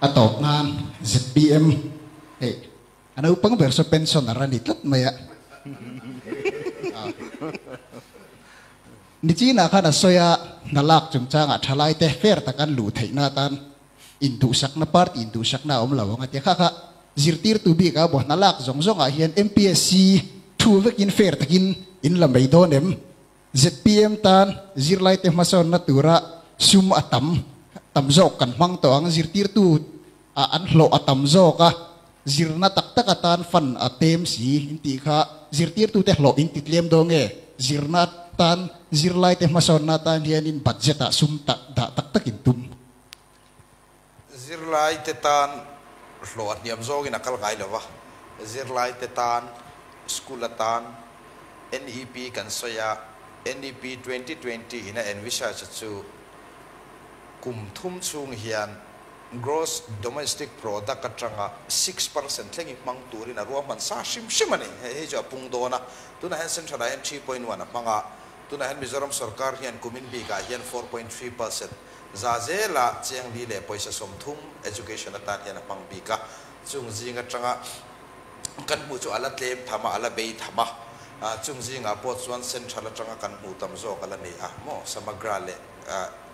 atop ngan ZBM eh ano pang verso pension na ranitlat maya? Ni china kha na soya nalak chung changa thalai te fer takan lu thei na tan. Indu na part indu sak na om lawanga te kha kha. Zirtir tu bi ka bo nalak zong zong a hian MPSC thu vekin fer takin in lambai don em. ZPM tan zirlai te mason na tura sum atam tam zok kan mang to ang zirtir tu. An hlo atam zok a zirna tak tak atan fan atem si. Inti kha zirtir tu te hlo in titlem donge zirna tan zirlai te mason na tan hian in budget sum tak da tak takin tum zirlai te tan hlo at niam zog in akal ngai lawa zirlai te tan school atan NEP kan soya NEP 2020 ina envisage chu kum thum chung hian gross domestic product atanga 6% tlengi mang turin a ruam man sa shim shimani he jo pung dona tuna han central hian 3.1 manga, tuna han mizoram sarkar hian kumin bi ka hian 4.3% za la cheng li le poisa som thum education atan hian pang bi ka chung jinga tanga kan mu chu ala tlem thama, ala bei thama. chung chungzi nga chuan Central atanga kan mu tam zo kala ni a mo samagra le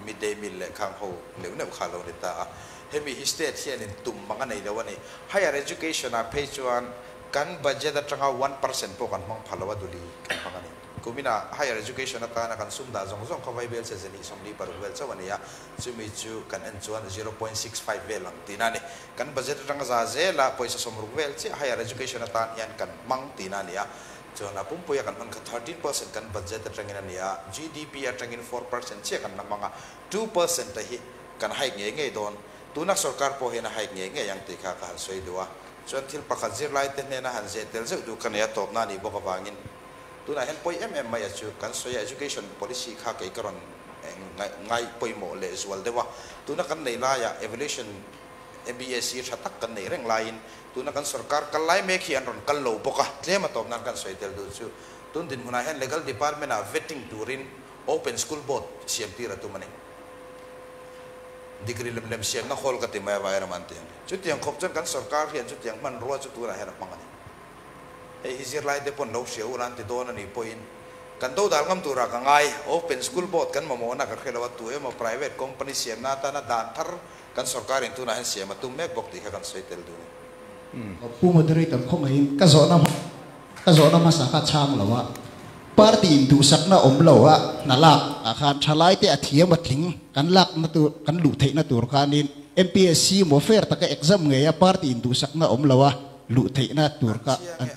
midday meal le khang ho le ne kha lo ta hemi hi state hian in tum manga nei lo ni higher education a pay chuan kan budget atanga 1% po kan mang phalawa duli kan manga ni kumina higher education ata na kan sumda zong zong ko vai bel se zeni somni par bel cha wani chumi chu kan en chuan 0.65 vel ang tina ni kan budget atanga za ze la poisa somru bel chi higher education ata yan kan mang tina ni ya chuan apum puya kan man ka 13% kan budget atangin ania gdp atangin 4% che kan namanga 2% ta kan hai nge nge don. Tuna sarkar po hena hai nge nge yang tikha ka soi duwa chuan thil pakhat zir lai te ne na han je tel ze du kan ya top na ni boka wangin tuna hen poi mm mai chu kan soya education policy kha ke karon ngai poi mo le zual dewa. Tuna kan nei la ya evaluation MBSC thatak kan nei reng lain. Tuna kan sarkar kalai me khi anron kal lo boka. Tlema top nan kan soi tel du chu tun din huna hen legal department a vetting turin open school board CMT ra tu mani degree lem lem siam na khol ka ti mai vai ra man ti chu tiang khop chan kan sarkar hian chu tiang man ro chu tu na hen pangani. E hizir lai de pon lo siu ran ti don ani poin kan do dal ngam tu ra ka ngai open school board kan mamo na ka khela tu e mo private company siam na ta na dan thar kan sarkar in tu na hen siam tu mek bok ti kan soi tel du pu moderator khom ai ka zo na ka zo na ma sa ka chang lawa party indu sakna om lawa nalak akhan thalai te athiam athing kan lak na tu kan lu thei na tur kanin MPSC mo fair ta ka exam nge ya party indu sakna om lawa lu thei na tur ka an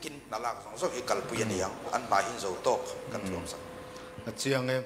tu alo mo me o MPSC vekin nalak song so hi kalpu yan yang an ba hin zo tok kan thum sa chiang em